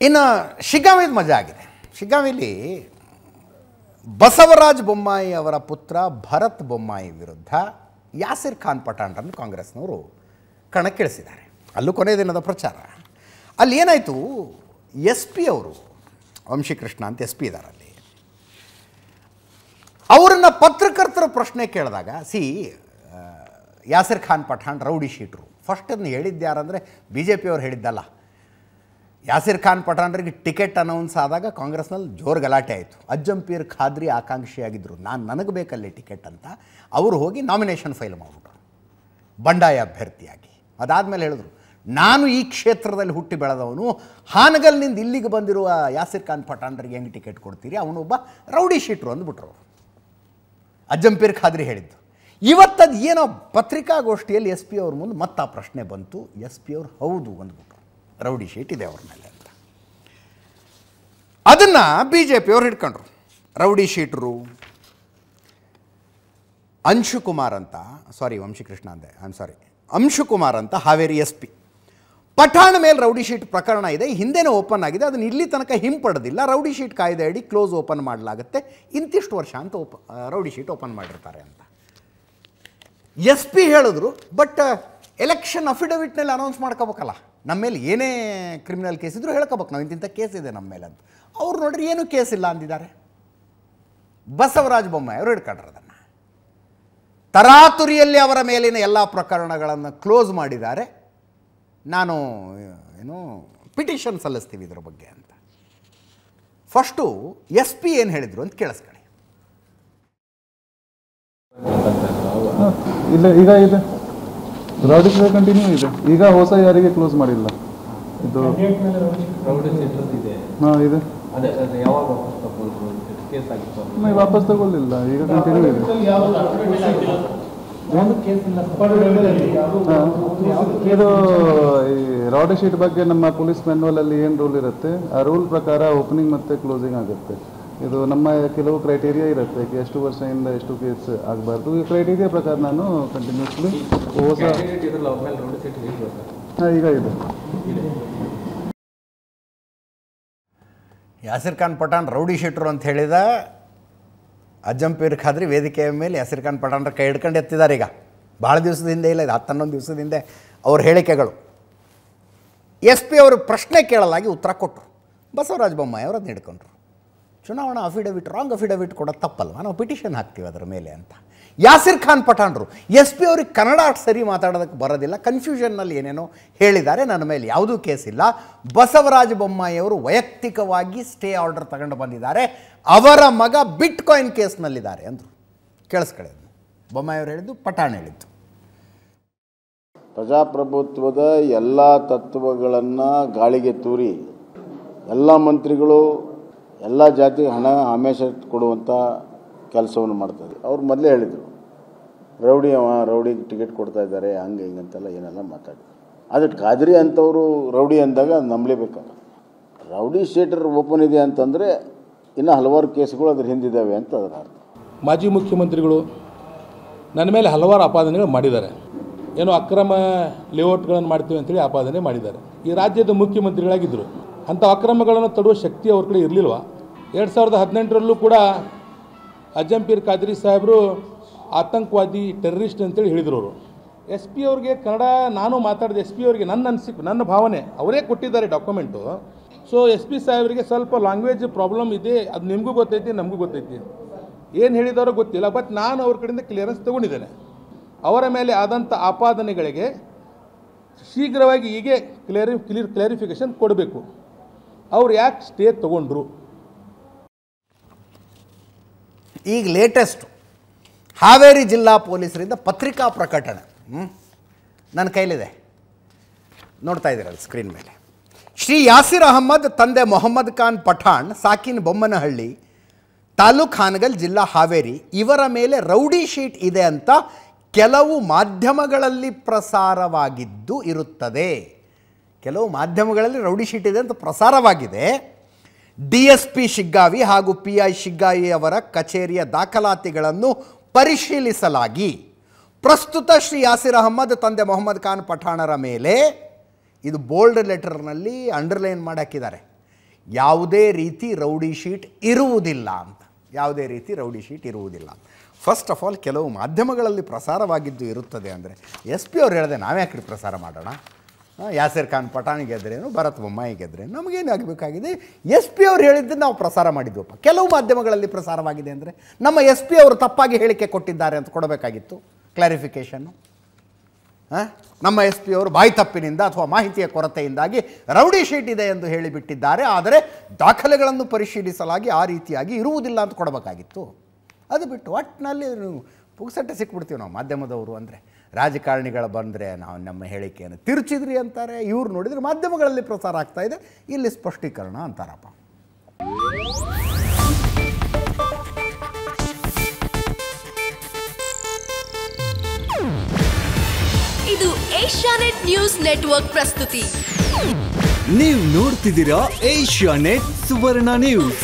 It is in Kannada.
ಇನ್ನು ಶಿಗ್ಗಾಮಿದು ಮಜಾ ಆಗಿದೆ. ಶಿಗ್ಗಾವಿಲಿ ಬಸವರಾಜ್ ಬೊಮ್ಮಾಯಿ ಅವರ ಪುತ್ರ ಭರತ್ ಬೊಮ್ಮಾಯಿ ವಿರುದ್ಧ ಯಾಸಿರ್ ಖಾನ್ ಪಠಾಣ್ರನ್ನು ಕಾಂಗ್ರೆಸ್ನವರು ಕಣಕ್ಕಿಳಿಸಿದ್ದಾರೆ. ಅಲ್ಲೂ ಕೊನೆಯ ದಿನದ ಪ್ರಚಾರ. ಅಲ್ಲಿ ಏನಾಯಿತು? ಎಸ್ ಪಿ ಅವರು, ವಂಶಿಕೃಷ್ಣ ಅಂತ ಎಸ್ ಪಿ ಇದ್ದಾರೆ ಅಲ್ಲಿ. ಅವರನ್ನು ಪತ್ರಕರ್ತರ ಪ್ರಶ್ನೆ ಕೇಳಿದಾಗ, ಸಿ ಯಾಸಿರ್ ಖಾನ್ ಪಠಾಣ್ ರೌಡಿ ಶೀಟ್ರು. ಫಸ್ಟ್ ಅದನ್ನು ಹೇಳಿದ್ದು ಯಾರಂದರೆ ಬಿ ಜೆ ಪಿಯವ್ರು ಹೇಳಿದ್ದಲ್ಲ. ಯಾಸಿರ್ ಖಾನ್ ಪಠಾಣ್ರಿಗೆ ಟಿಕೆಟ್ ಅನೌನ್ಸ್ ಆದಾಗ ಕಾಂಗ್ರೆಸ್ನಲ್ಲಿ ಜೋರು ಗಲಾಟೆ ಆಯಿತು. ಅಜ್ಜಂಪೀರ್ ಖಾದ್ರಿ ಆಕಾಂಕ್ಷಿಯಾಗಿದ್ದರು ನಾನು ನನಗೆ ಬೇಕಲ್ಲಿ ಟಿಕೆಟ್ ಅಂತ ಅವರು ಹೋಗಿ ನಾಮಿನೇಷನ್ ಫೈಲ್ ಮಾಡಿಬಿಟ್ರು. ಬಂಡಾಯ ಅಭ್ಯರ್ಥಿಯಾಗಿ. ಅದಾದಮೇಲೆ ಹೇಳಿದ್ರು, ನಾನು ಈ ಕ್ಷೇತ್ರದಲ್ಲಿ ಹುಟ್ಟಿ ಬೆಳೆದವನು. ಹಾನಗಲ್ನಿಂದ ಇಲ್ಲಿಗೆ ಬಂದಿರುವ ಯಾಸಿರ್ ಖಾನ್ ಪಠಾಣ್ರಿಗೆ ಹೆಂಗೆ ಟಿಕೆಟ್ ಕೊಡ್ತೀರಿ? ಅವನೊಬ್ಬ ರೌಡಿ ಶೀಟ್ರು ಅಂದ್ಬಿಟ್ರು ಅಜ್ಜಂಪೀರ್ ಖಾದ್ರಿ ಹೇಳಿದ್ದು, ಇವತ್ತದು ಏನೋ ಪತ್ರಿಕಾಗೋಷ್ಠಿಯಲ್ಲಿ ಎಸ್ ಪಿ ಅವ್ರ ಮುಂದೆ ಮತ್ತೆ ಆ ಪ್ರಶ್ನೆ ಬಂತು. ಎಸ್ ಪಿ ಅವ್ರು, ಹೌದು, ಅಂದ್ಬಿಟ್ರು. ರೌಡಿ ಶೀಟ್ ಇದೆ ಅವ್ರ ಮೇಲೆ ಅಂತ. ಅದನ್ನು ಬಿ ಜೆ ಪಿಯವ್ರು ಹಿಡ್ಕೊಂಡ್ರು. ರೌಡಿ ಶೀಟ್ರು. ಅಂಶುಕುಮಾರ್ ಅಂತ ಸಾರಿ ವಂಶಿಕೃಷ್ಣ ಅಂದೆ ಐ ಆಮ್ ಸಾರಿ ಅಂಶುಕುಮಾರ್ ಅಂತ ಹಾವೇರಿ ಎಸ್ ಪಿ. ಪಠಾಣ ಮೇಲೆ ರೌಡಿ ಶೀಟ್ ಪ್ರಕರಣ ಇದೆ, ಹಿಂದೆನೇ ಓಪನ್ ಆಗಿದೆ, ಅದನ್ನು ಇಲ್ಲಿ ತನಕ ಹಿಂಪಡೆದಿಲ್ಲ ರೌಡಿ ಶೀಟ್ ಕಾಯ್ದೆ ಅಡಿ ಕ್ಲೋಸ್ ಓಪನ್ ಮಾಡಲಾಗುತ್ತೆ. ಇಂತಿಷ್ಟು ವರ್ಷ ಅಂತ ಓಪ, ರೌಡಿ ಶೀಟ್ ಓಪನ್ ಮಾಡಿರ್ತಾರೆ ಅಂತ. ಎಸ್ ಪಿ ಹೇಳಿದ್ರು, ಬಟ್, ಎಲೆಕ್ಷನ್ ಅಫಿಡವಿಟ್ನಲ್ಲಿ ಅನೌನ್ಸ್ ಮಾಡ್ಕೋಬೇಕಲ್ಲ. ನಮ್ಮ ಮೇಲೆ ಏನೇ ಕ್ರಿಮಿನಲ್ ಕೇಸ್ ಇದ್ರೂ ಹೇಳ್ಕೋಬೇಕು, ನಾವು ಇಂತಿಂಥ ಕೇಸ್ ಇದೆ ನಮ್ಮ ಮೇಲೆ ಅಂತ. ಅವ್ರು ನೋಡ್ರಿ ಏನೂ ಕೇಸ್ ಇಲ್ಲ ಅಂದಿದ್ದಾರೆ. ಬಸವರಾಜ ಬೊಮ್ಮಾಯಿ ಅವರು ಹಿಡ್ಕೊಂಡ್ರು ಅದನ್ನು ತರಾತುರಿಯಲ್ಲಿ ಅವರ ಮೇಲಿನ ಎಲ್ಲ ಪ್ರಕರಣಗಳನ್ನು ಕ್ಲೋಸ್ ಮಾಡಿದ್ದಾರೆ. ನಾನು, ಏನು ಪಿಟಿಷನ್ ಸಲ್ಲಿಸ್ತೀವಿ ಇದ್ರ ಬಗ್ಗೆ ಅಂತ. ಫಸ್ಟು ಎಸ್ ಪಿ ಏನು ಹೇಳಿದರು ಅಂತ ಕೇಳಿಸ್ಕೊಳ್ಳಿ. ಇಲ್ಲ, ಈಗ ಇದೆ ರೌಡಿ ಕಂಟಿನ್ಯೂ ಇದೆ. ಈಗ ಹೊಸ ಯಾರಿಗೆ ಕ್ಲೋಸ್ ಮಾಡಿಲ್ಲ? ಇದು ಹಾಂ ಇದೆ. ಅದೇ ಅದೇ ಯಾವಾಗ ವಾಪಸ್ ತಗೊಳ್ಳಿಲ್ಲ ಈಗ ಕಂಟಿನ್ಯೂ ಇದೆ. ಇದು. ಈ ರೌಡಿ ಶೀಟ್ ಬಗ್ಗೆ ನಮ್ಮ ಪೊಲೀಸ್ ಮ್ಯಾನ್ಯಲ್ ಅಲ್ಲಿ ಏನು ರೂಲ್ ಇರುತ್ತೆ? ಆ ರೂಲ್ ಪ್ರಕಾರ ಓಪನಿಂಗ್ ಮತ್ತೆ ಕ್ಲೋಸಿಂಗ್ ಆಗುತ್ತೆ. ಇದು ನಮ್ಮ ಕೆಲವು ಕ್ರೈಟೀರಿಯಾ ಇರುತ್ತೆ. ಎಷ್ಟು ವರ್ಷದಿಂದ ಎಷ್ಟು ಕೇಸ್ ಆಗಬಾರ್ದು? ಈ ಕ್ರೈಟೀರಿಯಾ ಪ್ರಕಾರ ನಾನು ಕಂಟಿನ್ಯೂಸ್ಲಿ ಹೊಸ ಹಾಂ ಈಗ ಇದೆ. ಯಾಸಿರ್ ಖಾನ್ ಪಠಾಣ್ ರೌಡಿ ಶೆಟ್ರು ಅಂತ ಹೇಳಿದ ಅಜ್ಜಂಪೀರ್ ಖಾದ್ರಿ ವೇದಿಕೆಯ ಮೇಲೆ ಯಾಸಿರ್ ಖಾನ್ ಪಠಾಣ್ರ ಕೈ ಹಿಡ್ಕೊಂಡು ಎತ್ತಿದ್ದಾರೆ ಈಗ. ಭಾಳ ದಿವಸದ ಹಿಂದೆ ಇಲ್ಲ ಇದು ಹತ್ತು ಹನ್ನೊಂದು ದಿವಸದ ಹಿಂದೆ ಅವ್ರ ಹೇಳಿಕೆಗಳು. ಎಸ್ ಪಿ ಅವರು ಪ್ರಶ್ನೆ ಕೇಳಲಾಗಿ ಉತ್ತರ ಕೊಟ್ಟರು ಬಸವರಾಜ ಬೊಮ್ಮಾಯಿ ಅವರು ಅದನ್ನ ಹಿಡ್ಕೊಂಡ್ರು. ಚುನಾವಣಾ ಅಫಿಡವಿಟ್ ರಾಂಗ್ ಅಫಿಡವಿಟ್ ಕೊಡೋದು ತಪ್ಪಲ್ವಾ? ನಾವು ಪಿಟಿಷನ್ ಹಾಕ್ತೀವಿ ಅದರ ಮೇಲೆ ಅಂತ. ಯಾಸಿರ್ ಖಾನ್ ಪಠಾಣರು, ಎಸ್ ಪಿ ಅವ್ರಿಗೆ ಕನ್ನಡ ಸರಿ ಮಾತಾಡೋದಕ್ಕೆ ಬರೋದಿಲ್ಲ. ಕನ್ಫ್ಯೂಷನ್ನಲ್ಲಿ ಏನೇನೋ ಹೇಳಿದ್ದಾರೆ. ನನ್ನ ಮೇಲೆ ಯಾವುದೂ ಇಲ್ಲ. ಬಸವರಾಜ ಬೊಮ್ಮಾಯಿ ಅವರು ವೈಯಕ್ತಿಕವಾಗಿ ಸ್ಟೇ ಆರ್ಡರ್ ತಗೊಂಡು ಬಂದಿದ್ದಾರೆ. ಅವರ ಮಗ ಬಿಟ್ ಕಾಯಿನ್ ಕೇಸ್ನಲ್ಲಿದ್ದಾರೆ ಅಂದರು. ಕೇಳಿಸ್ಕೊಳ್ಳಿ ಬೊಮ್ಮಾಯಿಯವರು ಹೇಳಿದ್ದು, ಪಠಾಣ್ ಹೇಳಿದ್ದು. ಪ್ರಜಾಪ್ರಭುತ್ವದ ಎಲ್ಲ ತತ್ವಗಳನ್ನು ಗಾಳಿಗೆ ತೂರಿ, ಎಲ್ಲ ಮಂತ್ರಿಗಳು ಎಲ್ಲ ಜಾತಿಗೆ ಹಣ ಆಮೇಶ ಕೊಡುವಂಥ ಕೆಲಸವನ್ನು ಮಾಡ್ತಾರೆ ಅವ್ರು ಮೊದಲೇ ಹೇಳಿದರು, ರೌಡಿ ಅವ ರೌಡಿಗೆ ಟಿಕೆಟ್ ಕೊಡ್ತಾ ಇದ್ದಾರೆ, ಹಂಗೆ ಹಿಂಗೆ ಅಂತೆಲ್ಲ ಏನೆಲ್ಲ ಮಾತಾಡಿ ಆದರೆ ಖಾದ್ರಿ ಅಂಥವರು ರೌಡಿ ಅಂದಾಗ ನಂಬಲೇಬೇಕಲ್ಲ ರೌಡಿ ಶೇಟರ್ ಓಪನ್ ಇದೆ ಅಂತಂದರೆ ಇನ್ನೂ ಹಲವಾರು ಕೇಸ್ಗಳು ಅದ್ರ ಹಿಂದಿದ್ದಾವೆ ಅಂತ ಅದರ ಅರ್ಥ. ಮಾಜಿ ಮುಖ್ಯಮಂತ್ರಿಗಳು ನನ್ನ ಮೇಲೆ ಹಲವಾರು ಆಪಾದನೆಗಳು ಮಾಡಿದ್ದಾರೆ. ಏನೋ ಅಕ್ರಮ ಲೇಔಟ್ಗಳನ್ನು ಮಾಡ್ತೀವಿ ಅಂತೇಳಿ ಆಪಾದನೆ ಮಾಡಿದ್ದಾರೆ. ಈ ರಾಜ್ಯದ ಮುಖ್ಯಮಂತ್ರಿಗಳಾಗಿದ್ದರು ಅಂಥ ಅಕ್ರಮಗಳನ್ನು ತಡುವ ಶಕ್ತಿ ಅವ್ರ ಕಡೆ ಇರಲಿಲ್ವ? ಎರಡು ಸಾವಿರದ ಹದಿನೆಂಟರಲ್ಲೂ ಕೂಡ ಅಜ್ಜಂಪೀರ್ ಖಾದ್ರಿ ಸಾಹೇಬರು ಆತಂಕವಾದಿ ಟೆರರಿಸ್ಟ್ ಅಂತೇಳಿ ಹೇಳಿದರು ಅವರು. ಎಸ್ ಪಿ ಅವ್ರಿಗೆ ಕನ್ನಡ, ನಾನು ಮಾತಾಡಿದೆ ಎಸ್ ಪಿ ಅವರಿಗೆ ನನ್ನ ಅನಿಸಿಕೆ, ನನ್ನ ಭಾವನೆ, ಅವರೇ ಕೊಟ್ಟಿದ್ದಾರೆ ಡಾಕ್ಯುಮೆಂಟು. ಸೊ ಎಸ್ ಪಿ ಸಾಹೇಬರಿಗೆ ಸ್ವಲ್ಪ ಲ್ಯಾಂಗ್ವೇಜ್ ಪ್ರಾಬ್ಲಮ್ ಇದೆ, ಅದು ನಿಮಗೂ ಗೊತ್ತೈತಿ, ನಮಗೂ ಗೊತ್ತೈತಿ. ಏನು ಹೇಳಿದಾರೋ ಗೊತ್ತಿಲ್ಲ ಬಟ್ ನಾನು ಅವ್ರ ಕಡೆಯಿಂದ ಕ್ಲಿಯರೆನ್ಸ್ ತೊಗೊಂಡಿದ್ದೇನೆ. ಅವರ ಮೇಲೆ ಆದಂಥ ಆಪಾದನೆಗಳಿಗೆ ಶೀಘ್ರವಾಗಿ ಹೀಗೆ ಕ್ಲಿಯರಿ ಕ್ಲಿಯರ್ ಕ್ಲಾರಿಫಿಕೇಷನ್ ಕೊಡಬೇಕು. ಅವ್ರು ಯಾಕೆ ಸ್ಟೇ ತೊಗೊಂಡ್ರು? ಈಗ ಲೇಟೆಸ್ಟು ಹಾವೇರಿ ಜಿಲ್ಲಾ ಪೊಲೀಸರಿಂದ ಪತ್ರಿಕಾ ಪ್ರಕಟಣೆ? ನನ್ನ ಕೈಲಿದೆ. ನೋಡ್ತಾ ಇದ್ದೀರಲ್ಲ ಸ್ಕ್ರೀನ್ ಮೇಲೆ. ಶ್ರೀ ಯಾಸಿರ್ ಅಹಮ್ಮದ್ ತಂದೆ ಮೊಹಮ್ಮದ್ ಖಾನ್ ಪಠಾಣ್, ಸಾಕಿನ್ ಬೊಮ್ಮನಹಳ್ಳಿ, ತಾಲೂಕ್ ಹಾನಗಲ್ ಜಿಲ್ಲಾ ಹಾವೇರಿ, ಇವರ ಮೇಲೆ ರೌಡಿ ಶೀಟ್ ಇದೆ ಅಂತ ಕೆಲವು ಮಾಧ್ಯಮಗಳಲ್ಲಿ ಪ್ರಸಾರವಾಗಿದ್ದು ಇರುತ್ತದೆ. ಕೆಲವು ಮಾಧ್ಯಮಗಳಲ್ಲಿ ರೌಡಿ ಶೀಟ್ ಇದೆ ಅಂತ ಪ್ರಸಾರವಾಗಿದೆ. ಡಿ ಎಸ್ ಪಿ ಶಿಗ್ಗಾವಿ ಹಾಗೂ ಪಿ ಐ ಶಿಗ್ಗಾವಿ ಅವರ ಕಚೇರಿಯ ದಾಖಲಾತಿಗಳನ್ನು ಪರಿಶೀಲಿಸಲಾಗಿ ಪ್ರಸ್ತುತ ಶ್ರೀ ಯಾಸಿರ್ ಅಹಮ್ಮದ್ ತಂದೆ ಮೊಹಮ್ಮದ್ ಖಾನ್ ಪಠಾಣರ ಮೇಲೆ ಇದು ಬೋಲ್ಡ್ ಲೆಟರ್ನಲ್ಲಿ ಅಂಡರ್ಲೈನ್ ಮಾಡಿ ಹಾಕಿದ್ದಾರೆ. ಯಾವುದೇ ರೀತಿ ರೌಡಿ ಶೀಟ್ ಇರುವುದಿಲ್ಲ ಅಂತ. ಯಾವುದೇ ರೀತಿ ರೌಡಿ ಶೀಟ್ ಇರುವುದಿಲ್ಲ ಫಸ್ಟ್ ಆಫ್ ಆಲ್ ಕೆಲವು ಮಾಧ್ಯಮಗಳಲ್ಲಿ ಪ್ರಸಾರವಾಗಿದ್ದು ಇರುತ್ತದೆ ಅಂದರೆ ಎಸ್ ಪಿ ಅವ್ರು ಹೇಳಿದೆ ನಾವ್ಯಾಕ್ರಿ ಪ್ರಸಾರ ಮಾಡೋಣ? ಯಾಸಿರ್ ಖಾನ್ ಪಠಾಣಿ ಗೆದ್ರೇನು, ಭರತ್ ಬೊಮ್ಮಾಯಿ ಗೆದ್ರೆ ನಮಗೇನು ಆಗಬೇಕಾಗಿದೆ? ಎಸ್ ಪಿ ಅವ್ರು ಹೇಳಿದ್ದನ್ನು ನಾವು ಪ್ರಸಾರ ಮಾಡಿದ್ವಪ್ಪ. ಕೆಲವು ಮಾಧ್ಯಮಗಳಲ್ಲಿ ಪ್ರಸಾರವಾಗಿದೆ ಅಂದರೆ ನಮ್ಮ ಎಸ್ ಪಿ ಅವರು ತಪ್ಪಾಗಿ ಹೇಳಿಕೆ ಕೊಟ್ಟಿದ್ದಾರೆ ಅಂತ ಕೊಡಬೇಕಾಗಿತ್ತು ಕ್ಲಾರಿಫಿಕೇಷನ್ನು ಹಾಂ ನಮ್ಮ ಎಸ್ ಪಿ ಅವರು ಬಾಯಿ ತಪ್ಪಿನಿಂದ ಅಥವಾ ಮಾಹಿತಿಯ ಕೊರತೆಯಿಂದಾಗಿ ರೌಡಿ ಶೀಟ್ ಇದೆ ಎಂದು ಹೇಳಿಬಿಟ್ಟಿದ್ದಾರೆ, ಆದರೆ ದಾಖಲೆಗಳನ್ನು ಪರಿಶೀಲಿಸಲಾಗಿ ಆ ರೀತಿಯಾಗಿ ಇರುವುದಿಲ್ಲ ಅಂತ ಕೊಡಬೇಕಾಗಿತ್ತು. ಅದು ಬಿಟ್ಟು ಒಟ್ಟಿನಲ್ಲಿ ಪುಗ್ಸಟ್ಟೆ ಸಿಕ್ಬಿಡ್ತೀವಿ ನಾವು ಮಾಧ್ಯಮದವರು ಅಂದರೆ. ರಾಜಕಾರಣಿಗಳು ಬಂದರೆ ನಾವು ನಮ್ಮ ಹೇಳಿಕೆಯನ್ನು ತಿರುಚಿದ್ರಿ ಅಂತಾರೆ. ಇವ್ರು ನೋಡಿದರೆ ಮಾಧ್ಯಮಗಳಲ್ಲಿ ಪ್ರಸಾರ ಆಗ್ತಾ ಇದೆ. ಇಲ್ಲಿ ಸ್ಪಷ್ಟೀಕರಣ ಅಂತಾರಪ್ಪ. ಇದು ಏಷ್ಯಾನೆಟ್ ನ್ಯೂಸ್ ನೆಟ್ವರ್ಕ್ ಪ್ರಸ್ತುತಿ. ನೀವು ನೋಡ್ತಿದ್ದೀರಾ ಏಷ್ಯಾ ನೆಟ್ ಸುವರ್ಣ ನ್ಯೂಸ್.